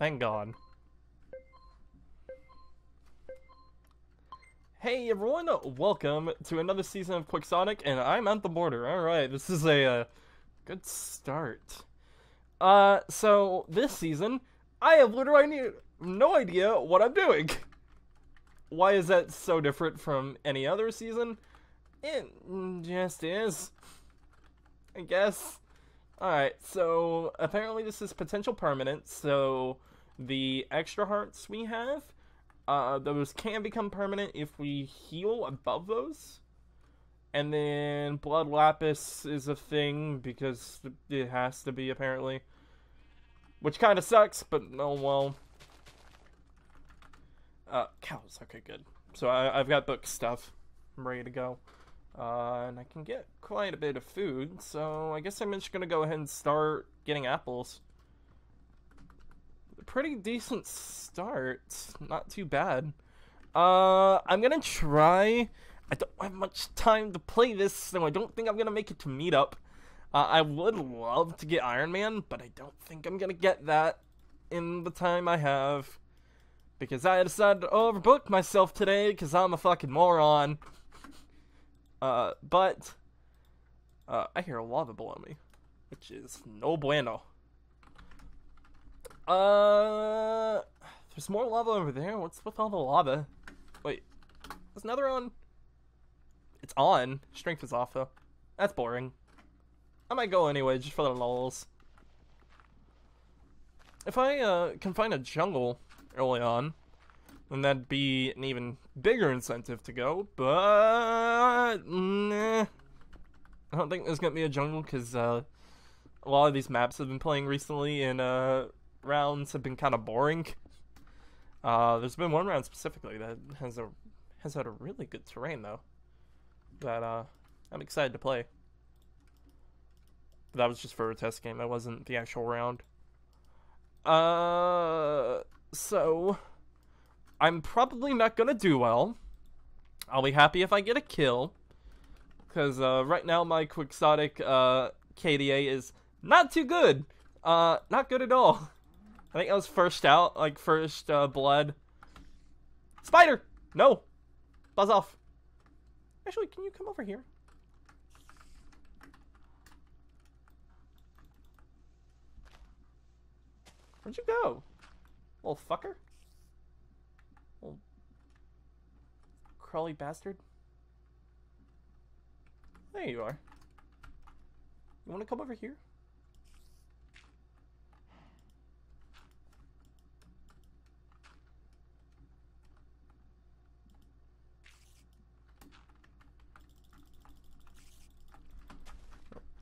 Thank God. Hey everyone, welcome to another season of Quixotic, and I'm at the border. Alright, this is a uh, good start. Uh, so this season, I have literally no idea what I'm doing. Why is that so different from any other season? It just is. I guess. Alright, so apparently this is potential permanent, so the extra hearts we have, uh, those can become permanent if we heal above those. And then Blood Lapis is a thing because it has to be apparently. Which kind of sucks, but oh well. Uh, cows, okay, good. So I, I've got book stuff. I'm ready to go. Uh, and I can get quite a bit of food, so I guess I'm just gonna go ahead and start getting apples. Pretty decent start, not too bad. Uh, I'm gonna try. I don't have much time to play this, so I don't think I'm gonna make it to meetup. Uh, I would love to get Iron Man, but I don't think I'm gonna get that in the time I have. Because I decided to overbook myself today because I'm a fucking moron. Uh, but uh, I hear a lava below me, which is no bueno. Uh, there's more lava over there. What's with all the lava? Wait, is another on? It's on. Strength is off though. That's boring. I might go anyway, just for the lulls. If I uh, can find a jungle early on, then that'd be an even bigger incentive to go, but nah. I don't think there's gonna be a jungle because uh, a lot of these maps I've been playing recently in uh, rounds have been kind of boring. Uh, there's been one round specifically that has a has had a really good terrain though, that uh, I'm excited to play. But that was just for a test game. That wasn't the actual round. Uh, so I'm probably not gonna do well. I'll be happy if I get a kill. Because uh, right now my Quixotic uh, KDA is not too good. Uh, not good at all. I think I was first out, like first uh, blood. Spider! No! Buzz off. Actually, can you come over here? Where'd you go? Little fucker? Little crawly bastard. There you are. You want to come over here?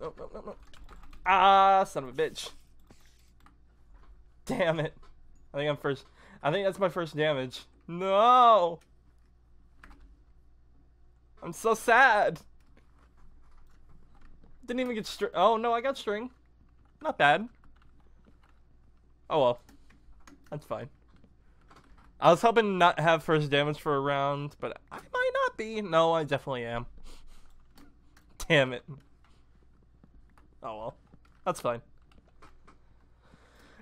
No, no, no, no. Ah, son of a bitch. Damn it. I think I'm first. I think that's my first damage. No! I'm so sad. Didn't even get string. Oh, no, I got string. Not bad. Oh, well. That's fine. I was hoping not have first damage for a round, but I might not be. No, I definitely am. Damn it. Oh, well. That's fine.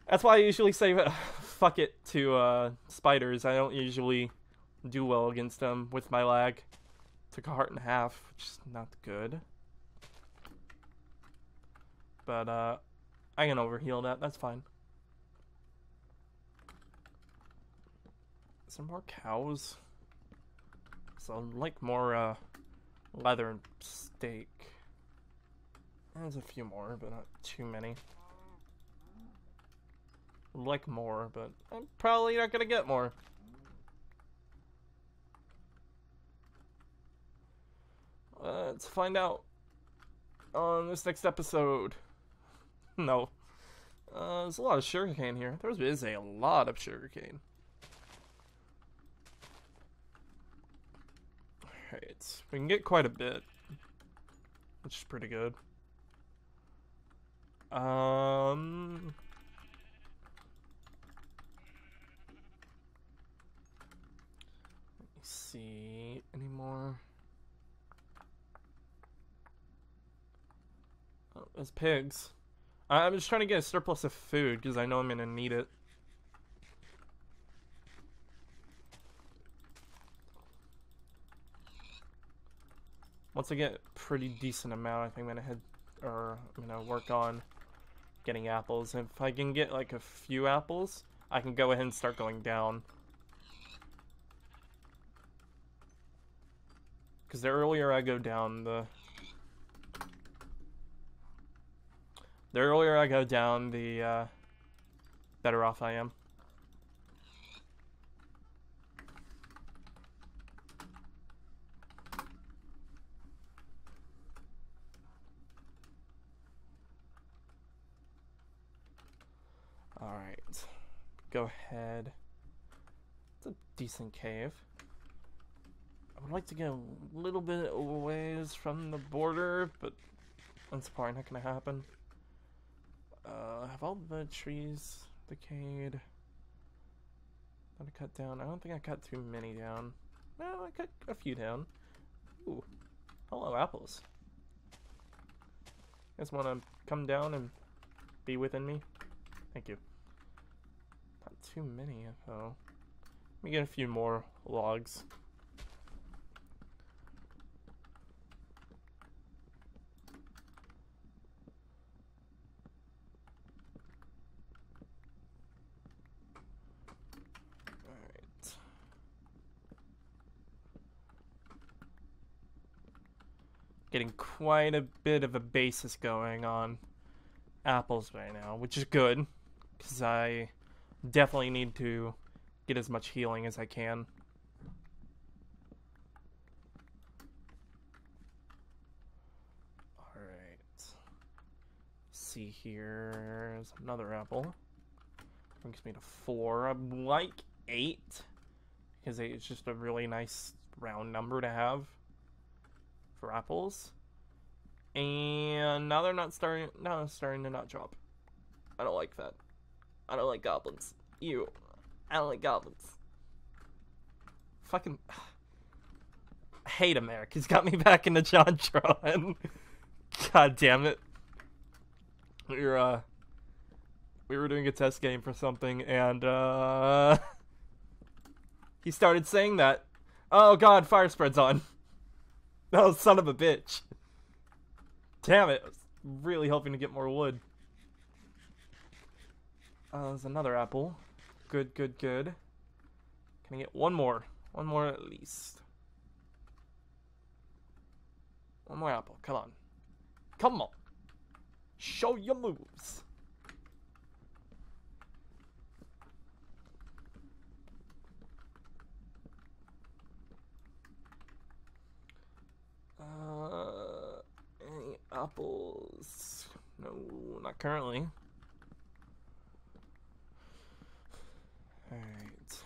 That's why I usually say uh, fuck it to uh, spiders. I don't usually do well against them with my lag. Took a heart and half, which is not good. But uh, I can overheal that. That's fine. Some more cows. So like more uh, leather and steak. There's a few more, but not too many like more, but I'm probably not gonna get more. Let's find out on this next episode. no. Uh, there's a lot of sugarcane here. There is a lot of sugarcane. Alright, we can get quite a bit. Which is pretty good. Um. Let me see anymore. Oh, it's pigs. I'm just trying to get a surplus of food because I know I'm gonna need it. Once I get a pretty decent amount, I think I'm gonna head or I'm gonna work on getting apples. If I can get like a few apples, I can go ahead and start going down. Because the earlier I go down, the the earlier I go down, the uh, better off I am. Alright. Go ahead. It's a decent cave. I would like to get a little bit ways from the border, but that's probably not gonna happen. Uh, have all the trees decayed? I cut down? I don't think I cut too many down. No, I cut a few down. Ooh. Hello, apples. Guys wanna come down and be within me? Thank you. Too many, though. Let me get a few more logs. Getting quite a bit of a basis going on apples right now, which is good because I definitely need to get as much healing as I can. Alright. See here's another apple. Brings me to four. I'd like eight. Because it's just a really nice round number to have for apples. And now they're not starting now they're starting to not drop. I don't like that. I don't like goblins. You. I don't like goblins. Fucking I hate America. He's got me back into JonTron. God damn it. We were uh we were doing a test game for something and uh he started saying that. Oh god, fire spread's on. Oh son of a bitch. Damn it. I was really hoping to get more wood. Uh, there's another apple. Good, good, good. Can I get one more? One more at least. One more apple. Come on. Come on. Show your moves. Uh, any apples? No, not currently. Alright.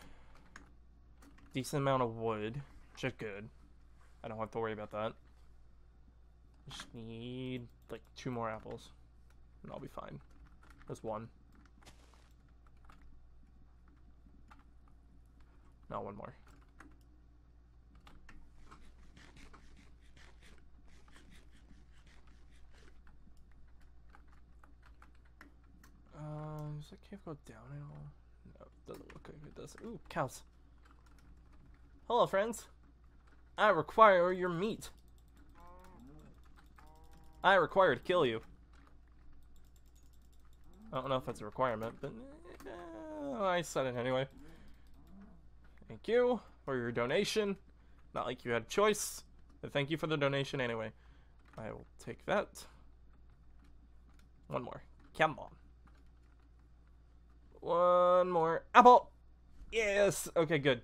Decent amount of wood, which is good. I don't have to worry about that. Just need like two more apples. And I'll be fine. That's one. No, one more. Um, does that cave go down at all? No, doesn't look like it does. Ooh, cows. Hello, friends. I require your meat. I require to kill you. I don't know if that's a requirement, but eh, I said it anyway. Thank you for your donation. Not like you had a choice, but thank you for the donation anyway. I will take that. One more. Come on. One more apple. Yes. Okay, good.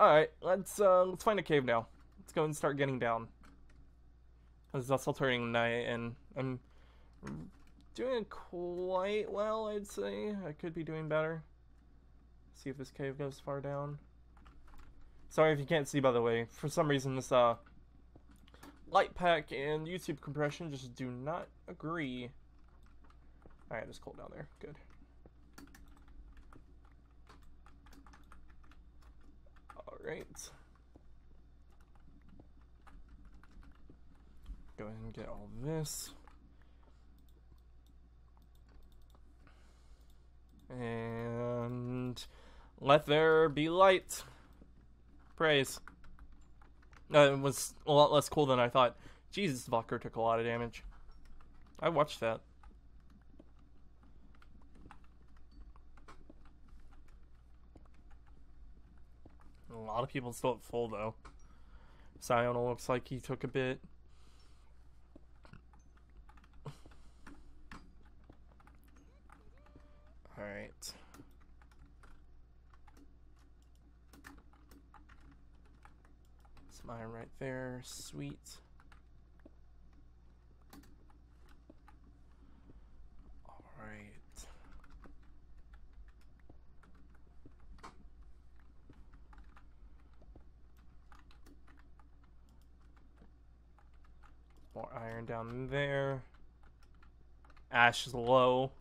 All right, let's uh, let's find a cave now. Let's go and start getting down. Cause it's also turning night, and I'm doing quite well. I'd say I could be doing better. See if this cave goes far down. Sorry if you can't see, by the way. For some reason, this uh light pack and YouTube compression just do not agree. All right, it's cold down there. Good. Alright. Go ahead and get all this. And let there be light. Praise. Uh, it was a lot less cool than I thought. Jesus, Valkyr took a lot of damage. I watched that. A lot of people still at full though. Sion looks like he took a bit. Alright. Some iron right there. Sweet. Alright. More iron down there. Ash is low.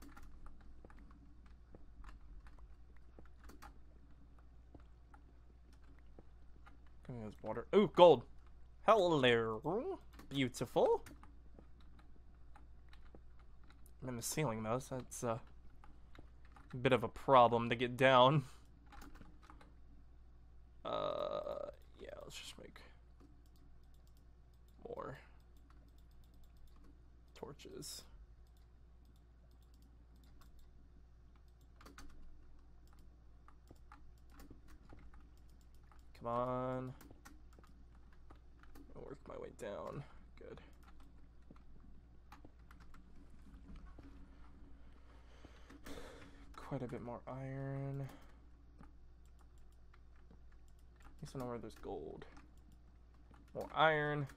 There's water. Ooh, gold. Hello. Beautiful. I'm in the ceiling though, so that's uh, a bit of a problem to get down. Uh, yeah, let's just make more torches. Come on. I'll work my way down. Good. Quite a bit more iron. At least I know where there's gold. More iron.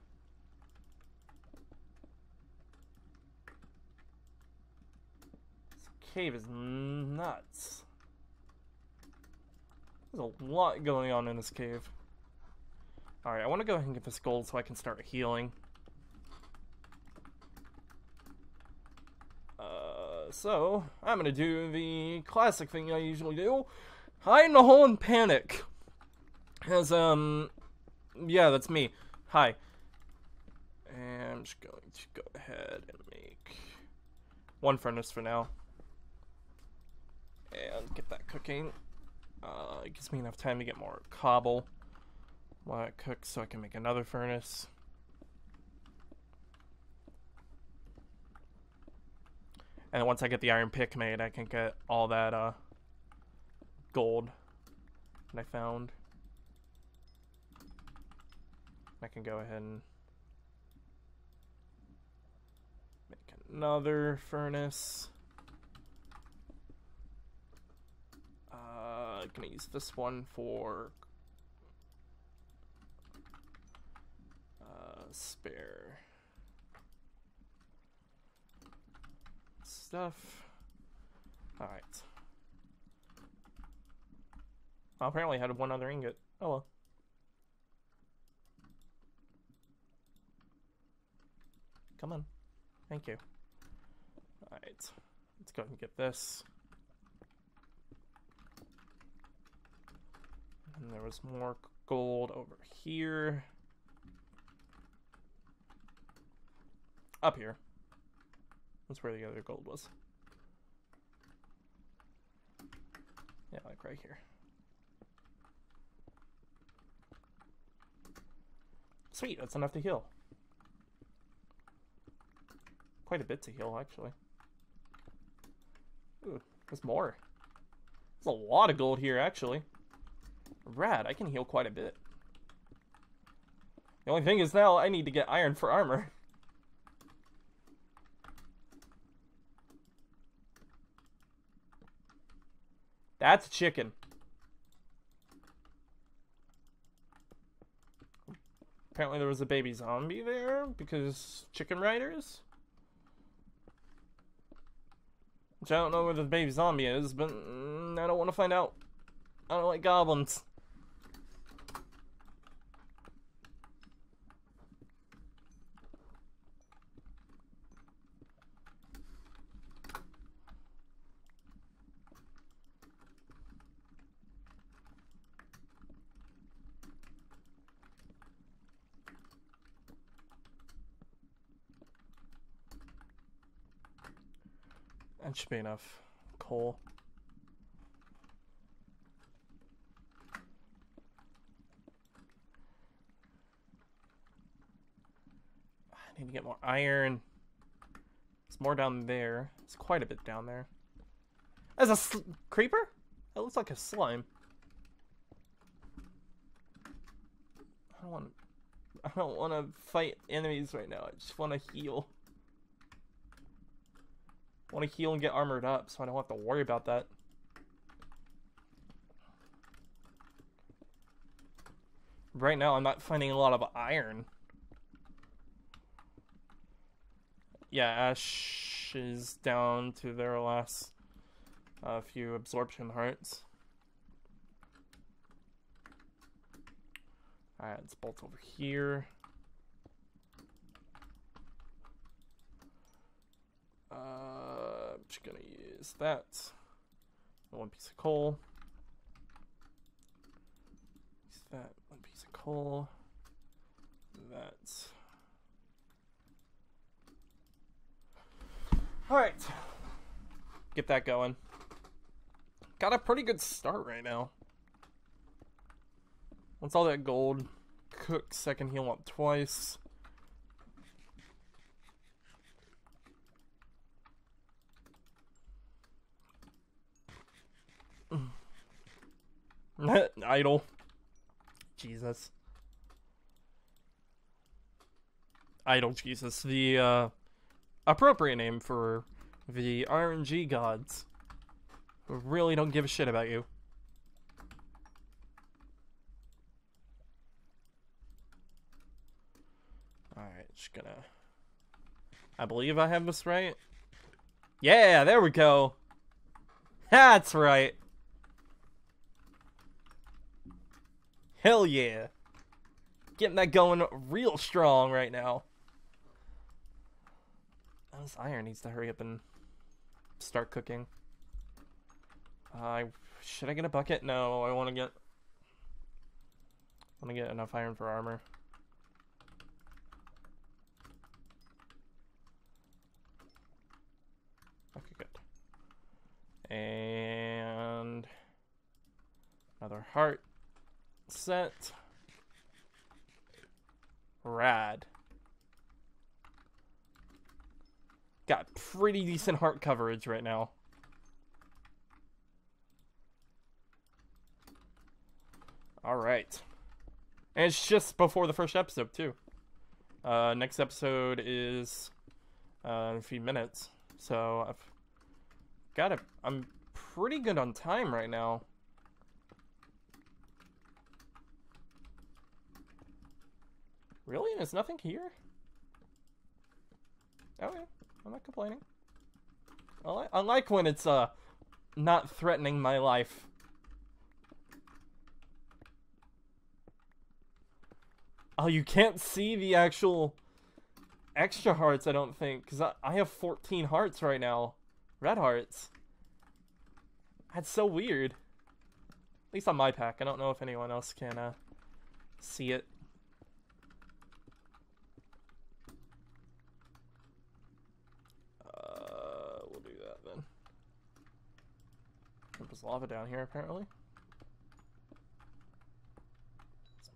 This cave is nuts. There's a lot going on in this cave. Alright, I want to go ahead and get this gold so I can start healing. Uh, so, I'm gonna do the classic thing I usually do. Hide in a hole and panic. As, um, yeah, that's me. Hi. And I'm just going to go ahead and make one furnace for now. And get that cooking. Uh, it gives me enough time to get more cobble while it cooks so I can make another furnace. And once I get the iron pick made, I can get all that uh, gold that I found. I can go ahead and make another furnace. Uh, gonna use this one for uh, spare stuff. All right. Well, apparently I had one other ingot. Oh well. Come on. Thank you. Alright. Let's go ahead and get this. And there was more gold over here. Up here. That's where the other gold was. Yeah, like right here. Sweet, that's enough to heal. Quite a bit to heal, actually. Ooh, there's more. There's a lot of gold here, actually. Rad, I can heal quite a bit. The only thing is now I need to get iron for armor. That's chicken. Apparently there was a baby zombie there because chicken riders. Which I don't know where the baby zombie is, but mm, I don't want to find out. I don't like goblins. That should be enough coal. Need to get more iron. It's more down there. It's quite a bit down there. As a creeper? That looks like a slime. I don't want. I don't want to fight enemies right now. I just want to heal. want to heal and get armored up, so I don't have to worry about that. Right now, I'm not finding a lot of iron. Yeah, Ash is down to their last uh, few absorption hearts. Alright, let's bolt over here. Uh, I'm just gonna use that. One piece of coal. Use that. One piece of coal. That. Alright. Get that going. Got a pretty good start right now. Once all that gold cooks, I can heal up twice. Idle. Jesus. Idle Jesus. The uh, appropriate name for the RNG gods who really don't give a shit about you. Alright, just gonna... I believe I have this right. Yeah, there we go. That's right. Hell yeah. Getting that going real strong right now. This iron needs to hurry up and start cooking. Uh, should I get a bucket? No, I want to get... I want to get enough iron for armor. Okay, good. And... Another heart set. Rad. Got pretty decent heart coverage right now. Alright. And it's just before the first episode, too. Uh, next episode is uh, in a few minutes. So I've got it. I'm pretty good on time right now. Really? There's nothing here? Okay. I'm not complaining. I, li I like when it's, uh, not threatening my life. Oh, you can't see the actual extra hearts, I don't think, because I, I have 14 hearts right now. Red hearts. That's so weird. At least on my pack. I don't know if anyone else can uh, see it. Uh, we'll do that then. There's lava down here, apparently.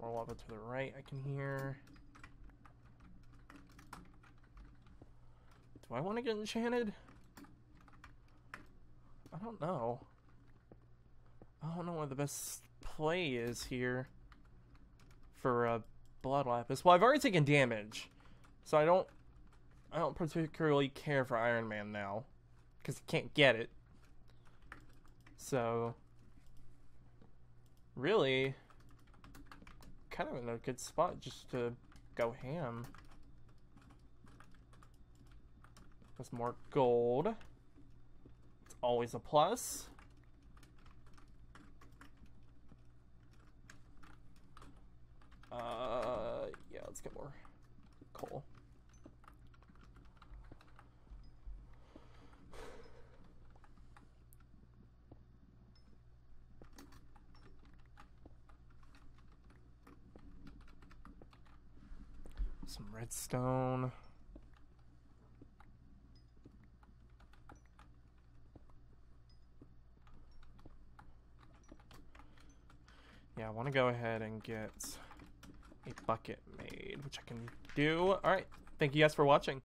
More lava to the right I can hear. Do I want to get enchanted? I don't know. I don't know what the best play is here for uh, Blood Lapis. Well, I've already taken damage, so I don't I don't particularly care for Iron Man now because I can't get it. So, really, kind of in a good spot just to go ham. There's more gold. It's always a plus. Uh, yeah, let's get more coal. Some redstone. Yeah, I want to go ahead and get a bucket made, which I can do. Alright, thank you guys for watching.